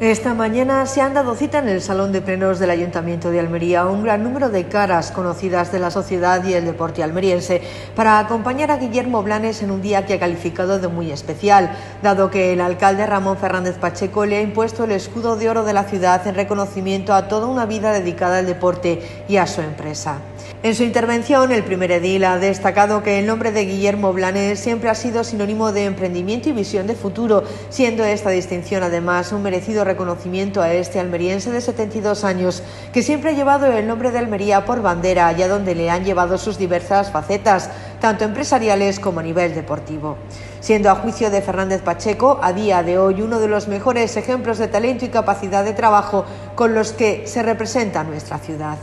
Esta mañana se han dado cita en el Salón de Plenos del Ayuntamiento de Almería un gran número de caras conocidas de la sociedad y el deporte almeriense para acompañar a Guillermo Blanes en un día que ha calificado de muy especial, dado que el alcalde Ramón Fernández Pacheco le ha impuesto el escudo de oro de la ciudad en reconocimiento a toda una vida dedicada al deporte y a su empresa. En su intervención, el primer edil ha destacado que el nombre de Guillermo Blanes siempre ha sido sinónimo de emprendimiento y visión de futuro, siendo esta distinción además un merecido reconocimiento a este almeriense de 72 años, que siempre ha llevado el nombre de Almería por bandera, allá donde le han llevado sus diversas facetas, tanto empresariales como a nivel deportivo. Siendo a juicio de Fernández Pacheco, a día de hoy uno de los mejores ejemplos de talento y capacidad de trabajo con los que se representa nuestra ciudad.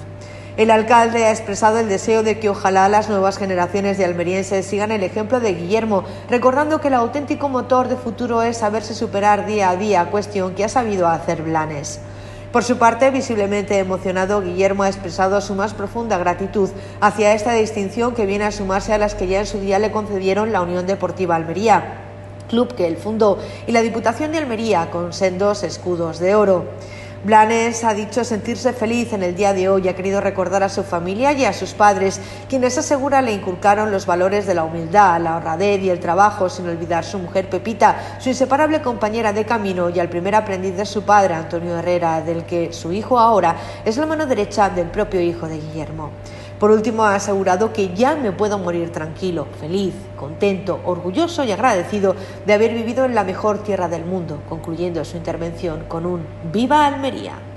El alcalde ha expresado el deseo de que ojalá las nuevas generaciones de almerienses sigan el ejemplo de Guillermo, recordando que el auténtico motor de futuro es saberse superar día a día, cuestión que ha sabido hacer Blanes. Por su parte, visiblemente emocionado, Guillermo ha expresado su más profunda gratitud hacia esta distinción que viene a sumarse a las que ya en su día le concedieron la Unión Deportiva Almería, club que él fundó, y la Diputación de Almería con sendos escudos de oro. Blanes ha dicho sentirse feliz en el día de hoy, ha querido recordar a su familia y a sus padres, quienes asegura le inculcaron los valores de la humildad, la honradez y el trabajo, sin olvidar su mujer Pepita, su inseparable compañera de camino y al primer aprendiz de su padre, Antonio Herrera, del que su hijo ahora es la mano derecha del propio hijo de Guillermo. Por último, ha asegurado que ya me puedo morir tranquilo, feliz, contento, orgulloso y agradecido de haber vivido en la mejor tierra del mundo, concluyendo su intervención con un ¡Viva Almería!